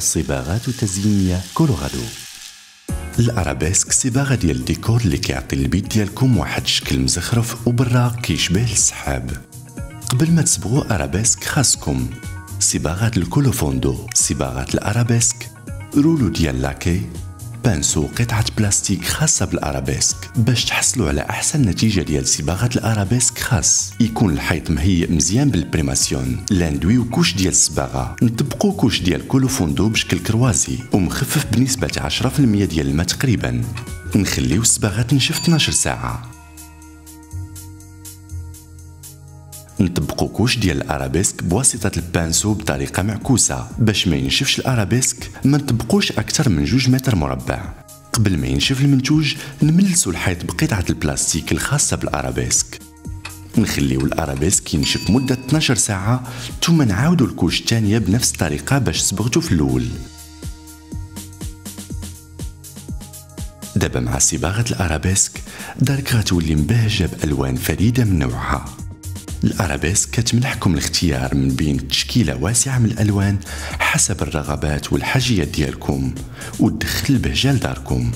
الصباغات التزيينية كولورادو. الأرابيسك صباغة ديال الديكور اللي كيعطي البيت ديالكم واحد الشكل مزخرف وبراق كيشبه السحاب قبل ما تصبغوا أرابيسك خاصكم. صباغات الكولوفوندو صباغات الأرابيسك rouleau ديال laque pinceau قطعة بلاستيك خاصة بالأرابيسك باش تحصلوا على أحسن نتيجة ديال صباغة الأرابيسك خاص. يكون الحيط مهيئ مزيان بالبريماسيون. لا ندويو couche ديال الصباغة. نطبقو couche ديال كولوفوندو بشكل croisé ومخفف بنسبة 10% ديال الماء تقريبا. نخليو الصباغة تنشف 12 ساعة. نطبقو couche ديال الأرابيسك بواسطة ال pinceau بطريقة معكوسة. باش ما ينشفش الأرابيسك ما نطبقوش أكثر من جوج متر مربع. قبل ما ينشف المنتوج نملسو الحيط بقطعة البلاستيك الخاصة بالأرابيسك. نخليو الأرابيسك ينشف مدة 12 ساعة ثم نعاودو ال couche الثانية بنفس الطريقة باش صبغتو في الأول. دابا مع صباغة الأرابيسك دارك غتولي مبهجة بألوان فريدة من نوعها. الارابيسك كتمنحكم الاختيار من بين تشكيلة واسعة من الألوان حسب الرغبات والحاجيات ديالكم وتدخل البهجة لداركم